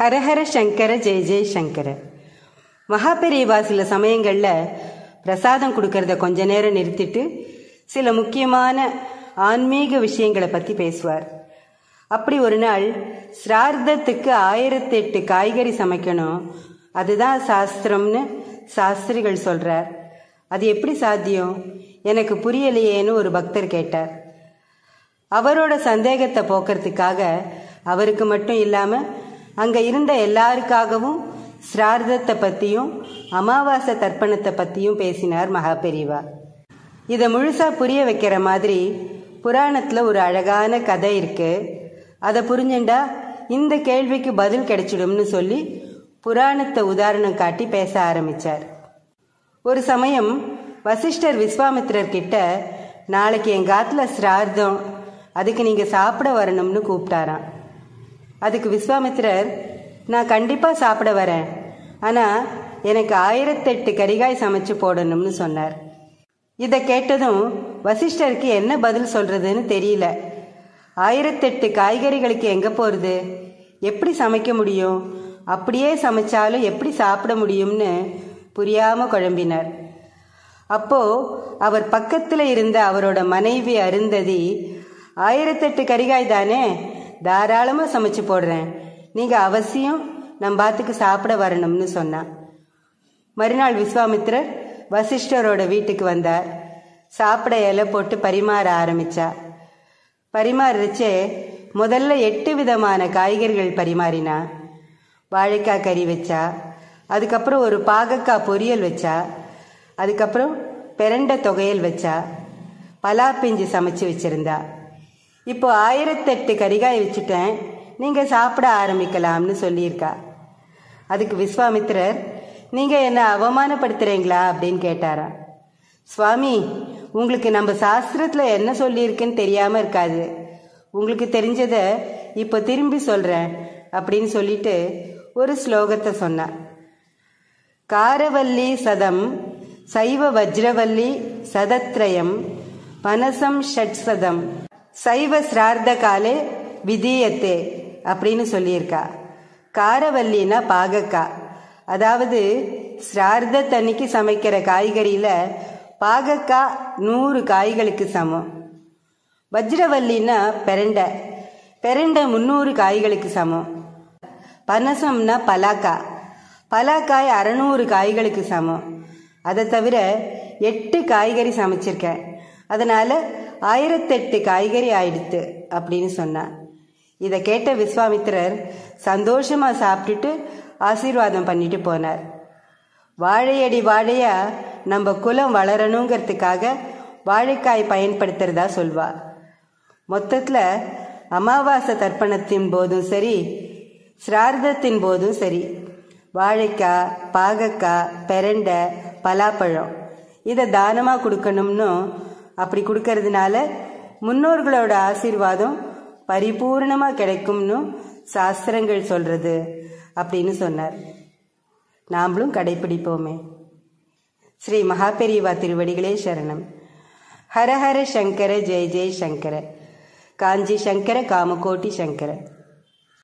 ஹரஹர சங்கர ஜெய ஜெய சங்கர. மகாபெரியவா சில சமயங்களில் பிரசாதம் கொடுக்கறத கொஞ்ச நேரம் நிறுத்திட்டு சில முக்கியமான ஆன்மீக விஷயங்களை பற்றி பேசுவார். அப்படி ஒரு நாள் சிரார்த்தத்துக்கு ஆயிரத்தி எட்டு காய்கறி சமைக்கணும். அதுதான் சாஸ்திரம்னு சாஸ்திரிகள் சொல்றார். அது எப்படி சாத்தியம்? எனக்கு புரியலையேன்னு ஒரு பக்தர் கேட்டார். அவரோட சந்தேகத்தை போக்குறதுக்காக அவருக்கு மட்டும் இல்லாமல் அங்க இருந்த எல்லாருக்காகவும் சிரார்த்தத்தை பத்தியும் அமாவாசை தர்ப்பணத்தை பத்தியும் பேசினார் மகாபெரிவா இதை முழுசா புரிய வைக்கிற மாதிரி புராணத்துல ஒரு அழகான கதை இருக்கு. அதை புரிஞ்சுண்டா இந்த கேள்விக்கு பதில் கிடைச்சிடும்னு சொல்லி புராணத்தை உதாரணம் காட்டி பேச ஆரம்பிச்சார். ஒரு சமயம் வசிஷ்டர் விஸ்வாமித்திரர் கிட்ட நாளைக்கு எங்க ஆத்துல சிரார்த்தம் அதுக்கு நீங்க சாப்பிட வரணும்னு கூப்பிட்டாராம். அதுக்கு விஸ்வாமித்திரர் நான் கண்டிப்பா சாப்பிட வரேன். ஆனா எனக்கு ஆயிரத்தெட்டு கரிகாய் சமைச்சு போடணும்னு சொன்னார். இதை கேட்டதும் வசிஷ்டருக்கு என்ன பதில் சொல்றதுன்னு தெரியல. ஆயிரத்தெட்டு காய்கறிகளுக்கு எங்க போறது? எப்படி சமைக்க முடியும்? அப்படியே சமைச்சாலும் எப்படி சாப்பிட முடியும்னு புரியாம குழம்பினார். அப்போ அவர் பக்கத்துல இருந்த அவரோட மனைவி அருந்ததி ஆயிரத்தெட்டு கரிகாய் தானே? தாராளமாக சமைச்சு போடுறேன். நீங்கள் அவசியம் நம் பாத்துக்கு சாப்பிட வரணும்னு சொன்னான் மறுநாள் விஸ்வாமித்ரர் வசிஷ்டரோட வீட்டுக்கு வந்தார். சாப்பிட இலை போட்டு பரிமாற ஆரம்பிச்சா பரிமாறிச்சே முதல்ல எட்டு விதமான காய்கறிகள் பரிமாறினா. வாழைக்காய் கறி வச்சா அதுக்கப்புறம் ஒரு பாகக்காய் பொரியல் வச்சா அதுக்கப்புறம் பெரண்ட தொகையல் வச்சா பலாப்பிஞ்சு சமைச்சு வச்சிருந்தா. இப்போ ஆயிரத்தெட்டு கரிகாய் வச்சுட்டேன். நீங்கள் சாப்பிட ஆரம்பிக்கலாம்னு சொல்லியிருக்கா. அதுக்கு விஸ்வாமித்திரர் நீங்கள் என்ன அவமானப்படுத்துறீங்களா? அப்படின்னு கேட்டாரா. சுவாமி உங்களுக்கு நம்ம சாஸ்திரத்தில் என்ன சொல்லியிருக்குன்னு தெரியாமல் இருக்காது. உங்களுக்கு தெரிஞ்சதை இப்போ திரும்பி சொல்கிறேன் அப்படின்னு சொல்லிட்டு ஒரு ஸ்லோகத்தை சொன்னார் காரவல்லி சதம் சைவ வஜ்ரவல்லி சதத்ரயம் பனசம் ஷட்சதம் சைவ சிரார்த்த காலே விதீயத்தே அப்படின்னு சொல்லியிருக்கா. காரவல்லினா பாகக்காய் அதாவது சிரார்த்தத்தன்னைக்கு சமைக்கிற காய்கறியில் பாகக்காய் நூறு காய்களுக்கு சமம். வஜ்ரவல்லின்னா பெரண்டை. பெரண்டை முந்நூறு காய்களுக்கு சமம். பனசம்னா பலாக்காய் பலாக்காய் அறநூறு காய்களுக்கு சமம். அதை தவிர எட்டு காய்கறி சமைச்சிருக்கேன். அதனால் ஆயிரத்தெட்டு காய்கறி ஆயிடுத்து அப்படின்னு சொன்னான் இதை கேட்ட விஸ்வாமித்திரர் சந்தோஷமாக சாப்பிட்டுட்டு ஆசீர்வாதம் பண்ணிட்டு போனார். வாழையடி வாழையா நம்ம குலம் வளரணுங்கிறதுக்காக வாழைக்காய் பயன்படுத்துறதா சொல்வா. மொத்தத்தில் அமாவாசை தர்ப்பணத்தின் போதும் சரி சிரார்த்தத்தின் போதும் சரி வாழைக்காய் பாகக்காய் பெரண்டை பலாப்பழம் இதை தானமாக கொடுக்கணும்னு அப்படி கொடுக்கறதுனால முன்னோர்களோட ஆசீர்வாதம் பரிபூர்ணமாக கிடைக்கும்னு சாஸ்திரங்கள் சொல்றது அப்படின்னு சொன்னார். நாமளும் கடைபிடிப்போமே. ஸ்ரீ மகாபெரிவா திருவடிகளே சரணம். ஹரஹர சங்கர ஜெய ஜெய சங்கர. காஞ்சி சங்கர காமகோட்டி சங்கர.